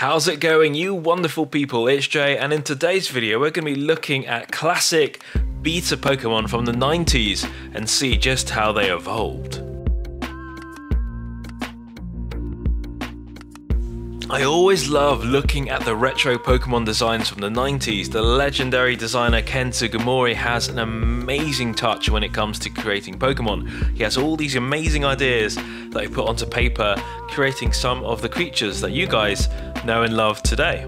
How's it going you wonderful people, it's Jay and in today's video we're going to be looking at classic beta Pokemon from the 90s and see just how they evolved. I always love looking at the retro Pokemon designs from the 90s. The legendary designer Ken Sugimori has an amazing touch when it comes to creating Pokemon. He has all these amazing ideas that he put onto paper, creating some of the creatures that you guys know and love today.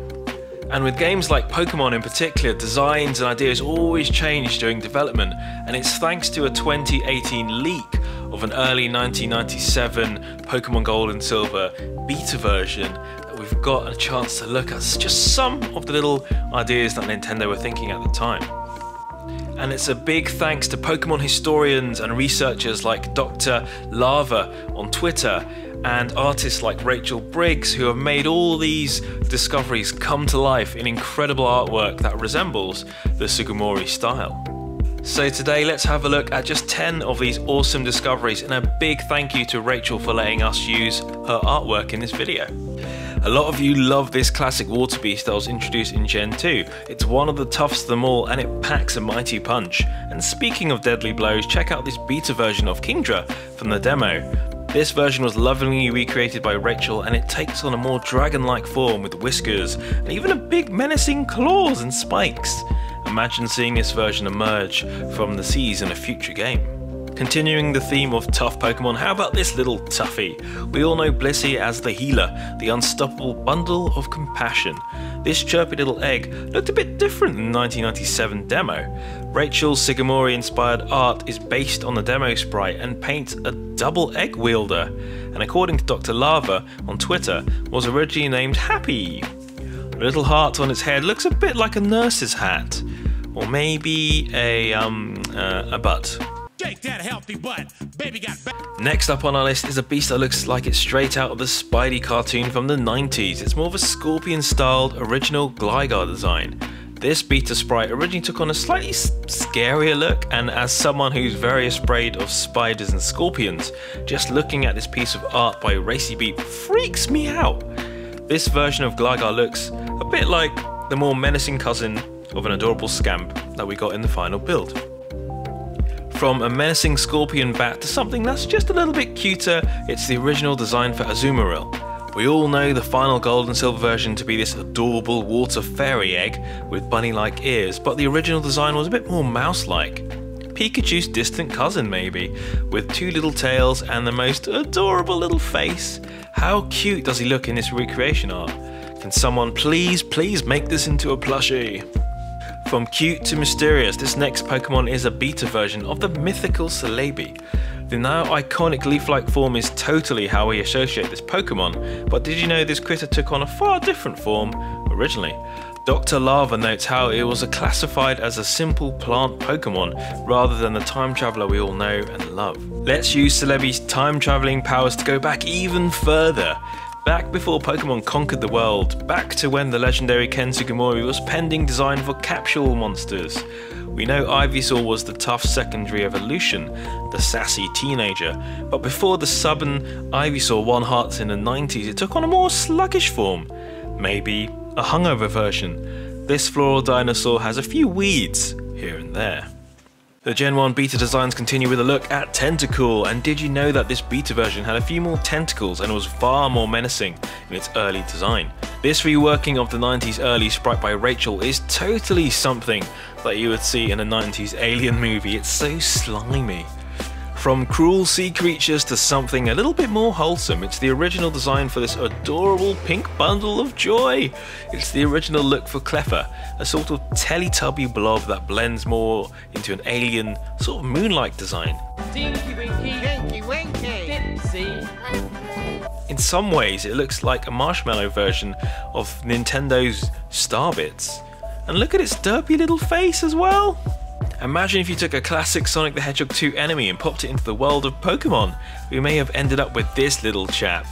And with games like Pokemon in particular, designs and ideas always change during development, and it's thanks to a 2018 leak of an early 1997 Pokemon Gold and Silver beta version that we've got a chance to look at just some of the little ideas that Nintendo were thinking at the time. And it's a big thanks to Pokemon historians and researchers like Dr. Lava on Twitter and artists like Rachel Briggs who have made all these discoveries come to life in incredible artwork that resembles the Sugimori style. So today let's have a look at just 10 of these awesome discoveries and a big thank you to Rachel for letting us use her artwork in this video. A lot of you love this classic water beast that was introduced in Gen 2. It's one of the toughest of them all and it packs a mighty punch. And speaking of deadly blows, check out this beta version of Kingdra from the demo. This version was lovingly recreated by Rachel and it takes on a more dragon-like form with whiskers and even a big menacing claws and spikes. Imagine seeing this version emerge from the seas in a future game. Continuing the theme of tough Pokemon, how about this little toughie? We all know Blissey as the healer, the unstoppable bundle of compassion. This chirpy little egg looked a bit different in the 1997 demo. Rachel's Sugimori inspired art is based on the demo sprite and paints a double egg wielder, and according to Dr. Lava on Twitter, was originally named Happy. The little heart on its head looks a bit like a nurse's hat, or maybe a um uh, a butt. Next up on our list is a beast that looks like it's straight out of the Spidey cartoon from the 90s. It's more of a scorpion styled original Gligar design. This beta sprite originally took on a slightly scarier look, and as someone who's very afraid of spiders and scorpions, just looking at this piece of art by RacieBeep freaks me out. This version of Gligar looks a bit like the more menacing cousin of an adorable scamp that we got in the final build. From a menacing scorpion bat to something that's just a little bit cuter, it's the original design for Azumarill. We all know the final gold and silver version to be this adorable water fairy egg with bunny-like ears, but the original design was a bit more mouse-like. Pikachu's distant cousin maybe, with two little tails and the most adorable little face. How cute does he look in this recreation art? Can someone please, please make this into a plushie? From cute to mysterious, this next Pokemon is a beta version of the mythical Celebi. The now iconic leaf-like form is totally how we associate this Pokemon, but did you know this critter took on a far different form originally? Dr. Lava notes how it was classified as a simple plant Pokemon rather than the time traveler we all know and love. Let's use Celebi's time traveling powers to go back even further. Back before Pokemon conquered the world, back to when the legendary Ken Sugimori was pending design for capsule monsters. We know Ivysaur was the tough secondary evolution, the sassy teenager, but before the sudden Ivysaur won hearts in the 90s, it took on a more sluggish form. Maybe a hungover version. This floral dinosaur has a few weeds here and there. The Gen 1 beta designs continue with a look at Tentacool, and did you know that this beta version had a few more tentacles and was far more menacing in its early design? This reworking of the 90s early sprite by Rachel is totally something that you would see in a 90s alien movie, it's so slimy. From cruel sea creatures to something a little bit more wholesome, it's the original design for this adorable pink bundle of joy. It's the original look for Cleffa, a sort of Teletubby blob that blends more into an alien, sort of moon-like design. Tinky Winky, Tinky Winky, Dipsy. In some ways, it looks like a marshmallow version of Nintendo's Starbits. And look at its derpy little face as well. Imagine if you took a classic Sonic the Hedgehog 2 enemy and popped it into the world of Pokemon. We may have ended up with this little chap.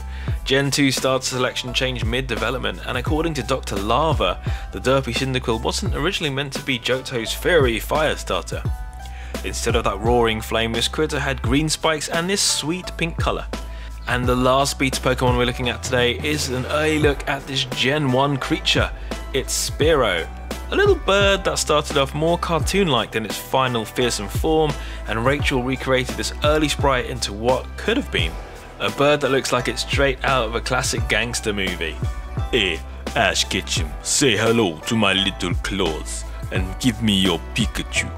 Gen 2 starter selection changed mid-development, and according to Dr. Lava, the derpy Cyndaquil wasn't originally meant to be Johto's fiery fire starter. Instead of that roaring flame, this critter had green spikes and this sweet pink colour. And the last beta Pokemon we're looking at today is an early look at this Gen 1 creature. It's Spearow, a little bird that started off more cartoon-like than its final fearsome form, and Rachel recreated this early sprite into what could have been. A bird that looks like it's straight out of a classic gangster movie. Hey, Ash Ketchum, say hello to my little claws and give me your Pikachu.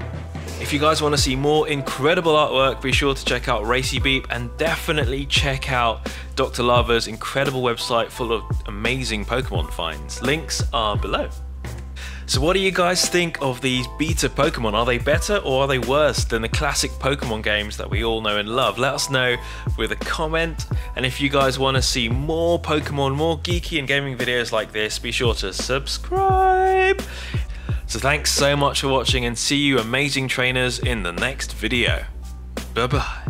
If you guys want to see more incredible artwork, be sure to check out RacieBeep and definitely check out Dr. Lava's incredible website full of amazing Pokemon finds. Links are below. So what do you guys think of these beta Pokemon? Are they better or are they worse than the classic Pokemon games that we all know and love? Let us know with a comment. And if you guys want to see more Pokemon, more geeky and gaming videos like this, be sure to subscribe. So thanks so much for watching and see you amazing trainers in the next video. Bye bye.